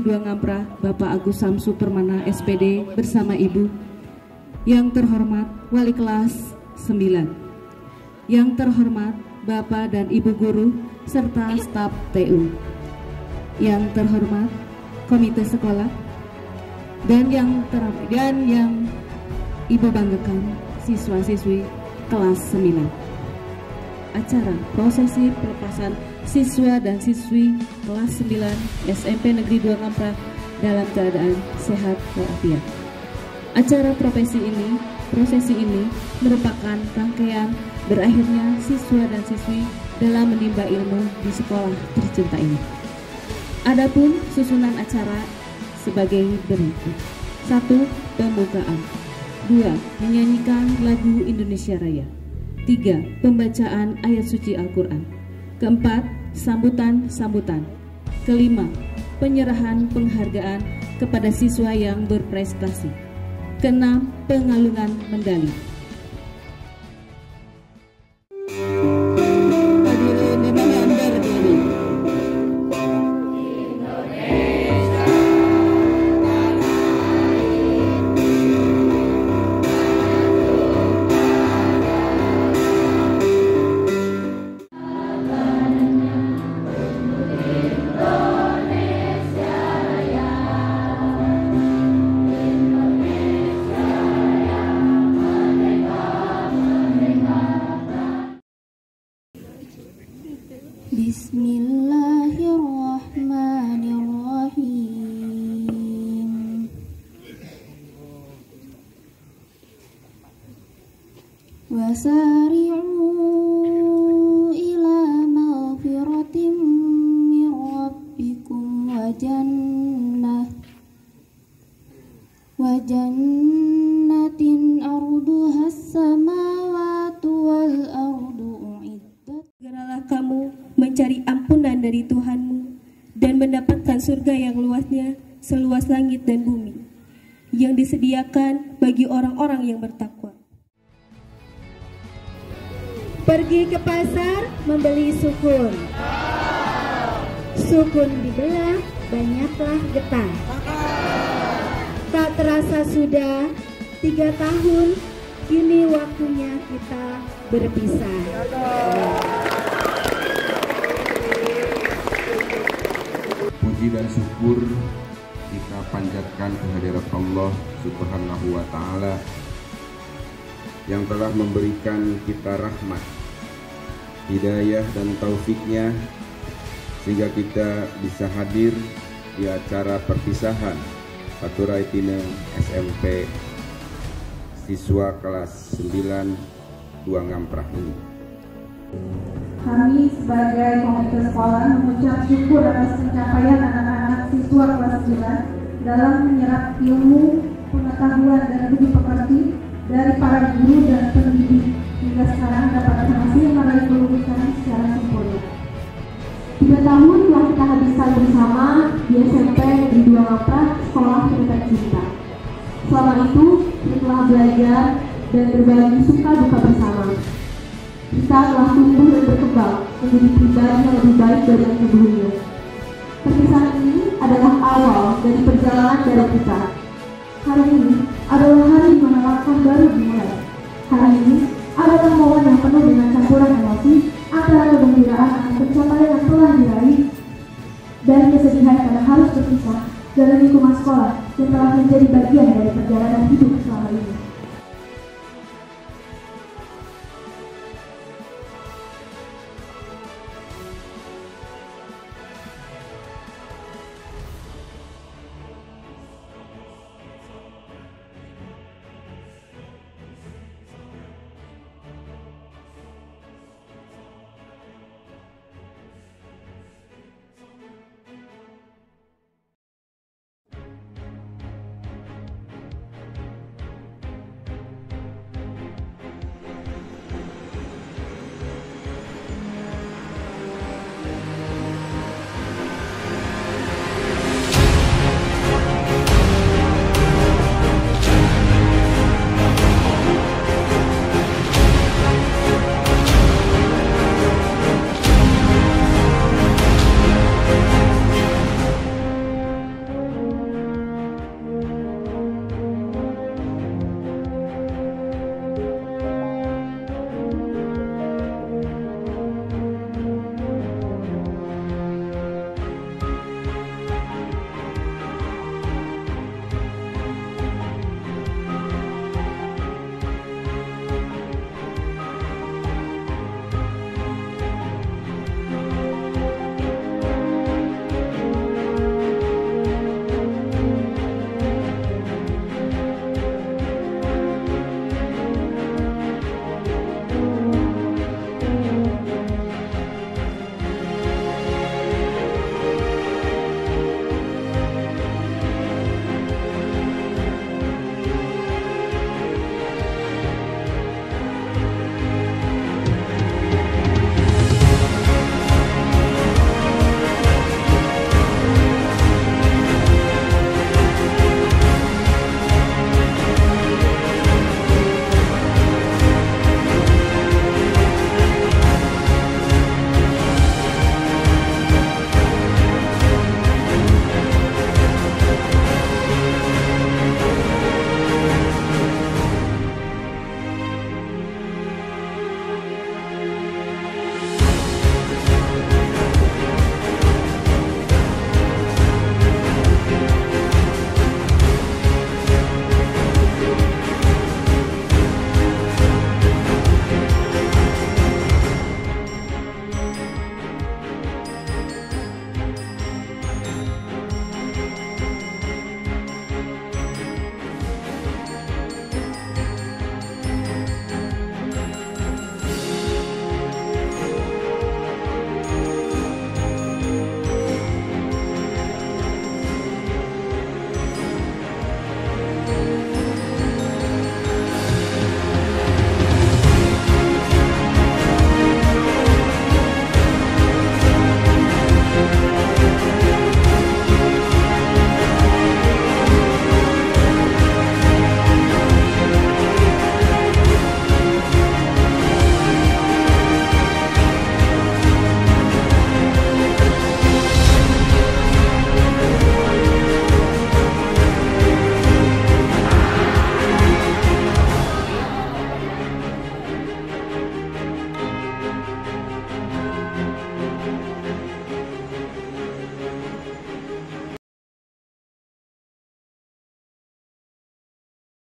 Negeri 2 Ngamprah, Bapak Agus Samsu Permana SPD bersama Ibu. Yang terhormat Wali Kelas 9. Yang terhormat Bapak dan Ibu Guru serta staf TU. Yang terhormat Komite Sekolah dan yang ter dan yang Ibu banggakan siswa-siswi kelas 9 acara prosesi pelepasan siswa dan siswi kelas 9 SMP Negeri 2 Ngamprah dalam keadaan sehat walafiat. Acara profesi ini, prosesi ini merupakan rangkaian berakhirnya siswa dan siswi dalam menimba ilmu di sekolah tercinta ini. Adapun susunan acara sebagai berikut. Satu, pembukaan. Dua, menyanyikan lagu Indonesia Raya. Tiga, pembacaan ayat suci Al-Quran. Keempat, sambutan-sambutan. Kelima, penyerahan penghargaan kepada siswa yang berprestasi. Keenam, pengalungan medali. Bismillahirrahmanirrahim. Wasari'u dari Tuhanmu dan mendapatkan surga yang luasnya seluas langit dan bumi yang disediakan bagi orang-orang yang bertakwa. Pergi ke pasar membeli sukun. Sukun dibelah, banyaklah getah. Tak terasa sudah tiga tahun, kini waktunya kita berpisah. Puji dan syukur kita panjatkan kehadirat Allah Subhanahu wa taala yang telah memberikan kita rahmat, hidayah dan taufiknya sehingga kita bisa hadir di acara perpisahan Faturaitina SMP siswa kelas 9 Dua Ngamprah ini. Kami sebagai komite sekolah mengucap syukur atas pencapaian anak-anak siswa kelas 9 dalam menyerap ilmu, pengetahuan dan budi pekerti dari para guru dan pendidik hingga sekarang dapat berhasil meraih kelulusan secara sempurna. Tiga tahun telah kita habiskan bersama di SMP di Dua Ngamprah Sekolah Kita Cinta. Selama itu, kita telah belajar dan berbagi suka duka bersama. Kita telah tumbuh dan berkembang menjadi pribadi yang lebih baik dari yang sebelumnya. Perpisahan ini adalah awal dari perjalanan dari kita. Hari ini adalah hari di mana langkah baru dimulai. Hari ini adalah momen yang penuh dengan campuran emosi antara kegembiraan akan pencapaian yang telah diraih dan kesedihan karena harus berpisah dari lingkungan sekolah yang telah menjadi bagian dari perjalanan hidup selama ini.